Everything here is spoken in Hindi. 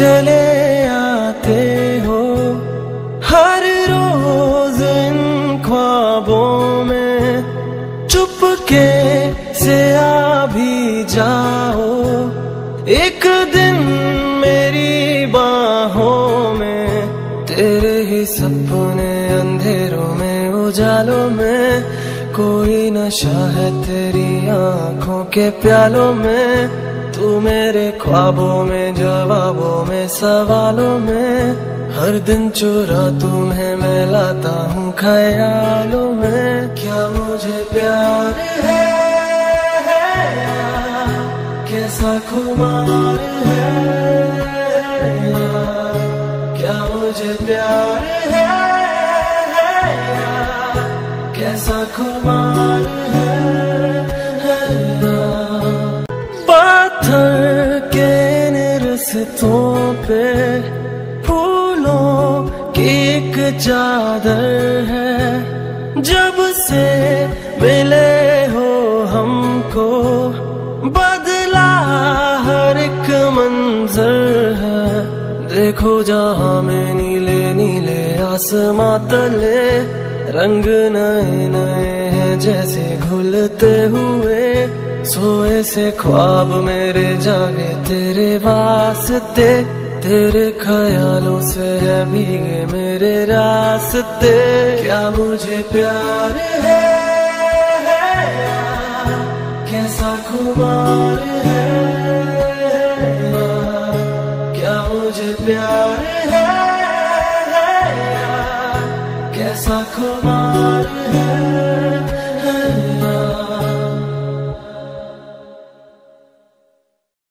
चले आते हो, हर रोज इन ख्वाबों में चुपके से आ भी जाओ। एक दिन मेरी बाहों में, तेरे ही सपने अंधेरों में, उजालों में, कोई नशा है तेरी आँखों के प्यालों में। तू मेरे ख्वाबों में जवाबों में सवालों में। हर दिन चुरा तुम्हें मैं लाता हूँ ख्यालों में। क्या मुझे प्यार है, है? कैसा खुमार है? क्या मुझे प्यार है, कैसा खुमार निरसतों पे फूलों की एक चादर है। जब से मिले हो हमको, बदला हर एक मंजर है। देखो जहाँ में नीले नीले आसमां तले, रंग नए नए हैं जैसे घुलते हुए। सोए से ख्वाब मेरे जागे तेरे वास्ते तेरे ख्यालों से है भीगे मेरे रास्ते। क्या मुझे प्यार है, है? कैसा खुमार है? क्या मुझे प्यार है, कैसा खुमार है?